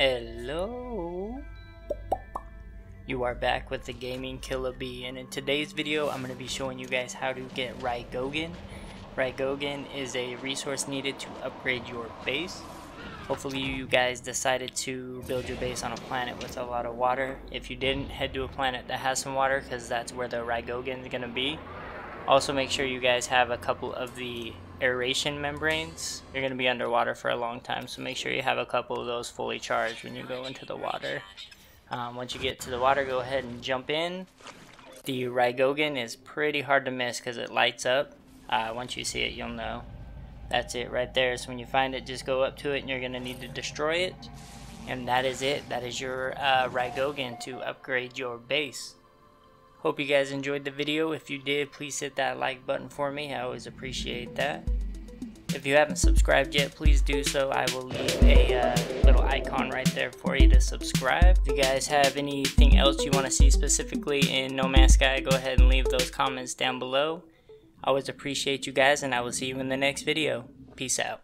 Hello. You are back with the Gaming Killa-B and in today's video I'm going to be showing you guys how to get Rigogen. Rigogen is a resource needed to upgrade your base. Hopefully you guys decided to build your base on a planet with a lot of water. If you didn't, head to a planet that has some water because that's where the Rigogen is going to be. Also make sure you guys have a couple of the aeration membranes. You're going to be underwater for a long time, so make sure you have a couple of those fully charged when you go into the water. Um, once you get to the water, go ahead and jump in. The Rigogen is pretty hard to miss because it lights up. Uh, once you see it, you'll know. That's it right there. So when you find it, just go up to it and you're going to need to destroy it. And that is it. That is your uh, Rigogen to upgrade your base. Hope you guys enjoyed the video. If you did, please hit that like button for me. I always appreciate that. If you haven't subscribed yet, please do so. I will leave a uh, little icon right there for you to subscribe. If you guys have anything else you want to see specifically in No Man's Sky, go ahead and leave those comments down below. I always appreciate you guys, and I will see you in the next video. Peace out.